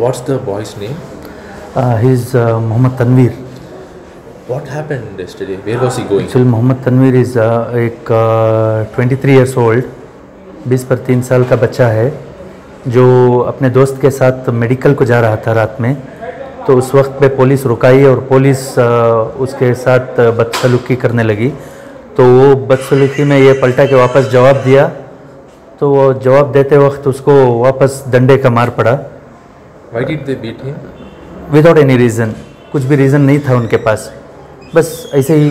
What's the boy's name? Uh, he's uh, Mohammed Tanveer. What happened yesterday? Where was he going? Actually, Mohammed Tanveer is uh, एक twenty three years old बीस पर तीन साल का बच्चा है जो अपने दोस्त के साथ मेडिकल को जा रहा था रात में तो उस वक्त पे पुलिस रुकाई और पुलिस उसके साथ बदसलूकी करने लगी तो वो बदसलूकी में ये पलटा के वापस जवाब दिया तो वो जवाब देते वक्त उसको वापस डंडे का मार पड़ा Why did they beat him? Without any reason कुछ भी रीज़न नहीं था उनके पास। बस ऐसे ही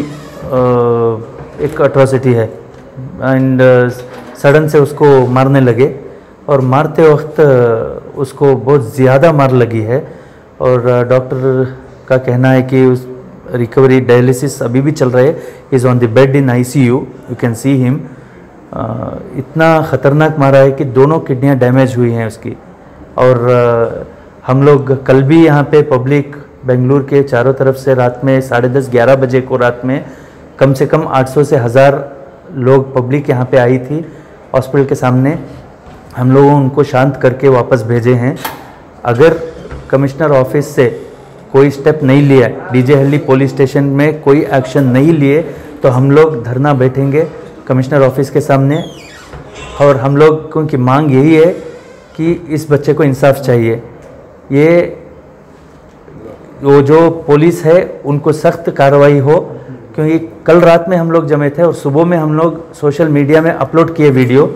एक अट्रॉसिटी है। एंड सडन से उसको मारने लगे। और मारते वक्त उसको बहुत ज़्यादा मार लगी है। और डॉक्टर का कहना है कि उस रिकवरी डायलिसिस अभी भी चल रहा है। Is on the bed in ICU you can see him इतना ख़तरनाक मारा है कि दोनों किडनियाँ डैमेज हुई हैं उसकी। और हम लोग कल भी यहाँ पे पब्लिक बेंगलुरु के चारों तरफ़ से रात में साढ़े दस, ग्यारह बजे को रात में कम से कम 800 से हज़ार लोग पब्लिक यहाँ पे आई थी हॉस्पिटल के सामने। हम लोगों उनको शांत करके वापस भेजे हैं। अगर कमिश्नर ऑफ़िस से कोई स्टेप नहीं लिया, डीजे हल्ली पुलिस स्टेशन में कोई एक्शन नहीं लिए तो हम लोग धरना बैठेंगे कमिश्नर ऑफ़िस के सामने। और हम लोगों की मांग यही है कि इस बच्चे को इंसाफ चाहिए। ये वो जो पुलिस है उनको सख्त कार्रवाई हो क्योंकि कल रात में हम लोग जमे थे और सुबह में हम लोग सोशल मीडिया में अपलोड किए वीडियो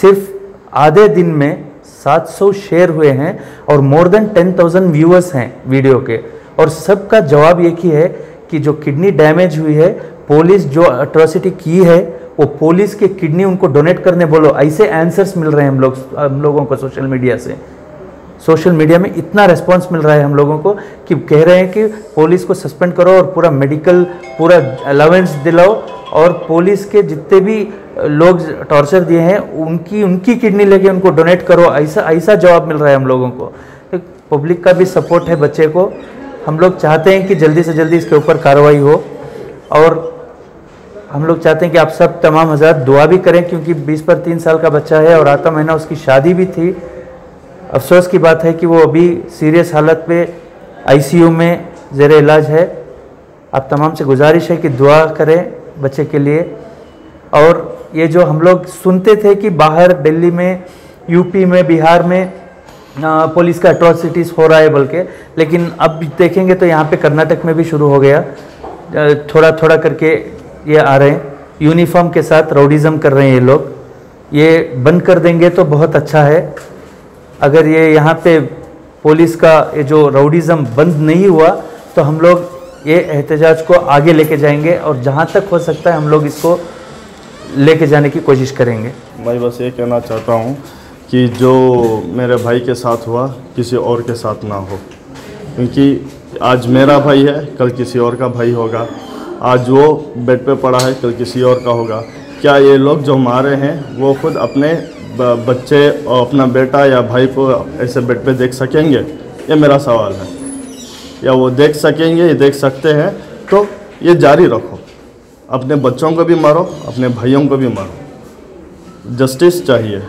सिर्फ़ आधे दिन में 700 शेयर हुए हैं और मोर देन 10,000 व्यूअर्स हैं वीडियो के। और सबका जवाब एक ही है कि जो किडनी डैमेज हुई है पुलिस जो अट्रॉसिटी की है वो पुलिस के किडनी उनको डोनेट करने बोलो ऐसे आंसर्स मिल रहे हैं हम लोग हम लोगों को सोशल मीडिया से। सोशल मीडिया में इतना रेस्पॉन्स मिल रहा है हम लोगों को कि कह रहे हैं कि पुलिस को सस्पेंड करो और पूरा मेडिकल पूरा अलाउेंस दिलाओ और पुलिस के जितने भी लोग टॉर्चर दिए हैं, उनकी उनकी किडनी लेके उनको डोनेट करो। ऐसा ऐसा जवाब मिल रहा है हम लोगों को। तो पब्लिक का भी सपोर्ट है बच्चे को। हम लोग चाहते हैं कि जल्दी से जल्दी इसके ऊपर कार्रवाई हो और हम लोग चाहते हैं कि आप सब तमाम हज़ार दुआ भी करें क्योंकि 20 पर तीन साल का बच्चा है और आता महीना उसकी शादी भी थी। अफसोस की बात है कि वो अभी सीरियस हालत पे आईसीयू में ज़ेर इलाज है। आप तमाम से गुजारिश है कि दुआ करें बच्चे के लिए। और ये जो हम लोग सुनते थे कि बाहर दिल्ली में, यूपी में, बिहार में पुलिस का अट्रॉसिटीज़ हो रहा है बल्कि, लेकिन अब देखेंगे तो यहाँ पे कर्नाटक में भी शुरू हो गया। थोड़ा थोड़ा करके ये आ रहे हैं। यूनिफॉर्म के साथ राउडिज़म कर रहे हैं ये लोग। ये बंद कर देंगे तो बहुत अच्छा है। अगर ये यहाँ पे पुलिस का ये जो राउडिज़म बंद नहीं हुआ तो हम लोग ये एहतजाज को आगे लेके जाएँगे और जहाँ तक हो सकता है हम लोग इसको लेके जाने की कोशिश करेंगे। मैं बस ये कहना चाहता हूँ कि जो मेरे भाई के साथ हुआ, किसी और के साथ ना हो। क्योंकि आज मेरा भाई है, कल किसी और का भाई होगा। आज वो बेड पे पड़ा है, कल किसी और का होगा। क्या ये लोग जो मारे हैं, वो खुद अपने बच्चे अपना बेटा या भाई को ऐसे बेड पे देख सकेंगे? ये मेरा सवाल है। या वो देख सकेंगे, ये देख सकते हैं। तो ये जारी रखो। अपने बच्चों को भी मारो, अपने भाइयों को भी मारो। जस्टिस चाहिए।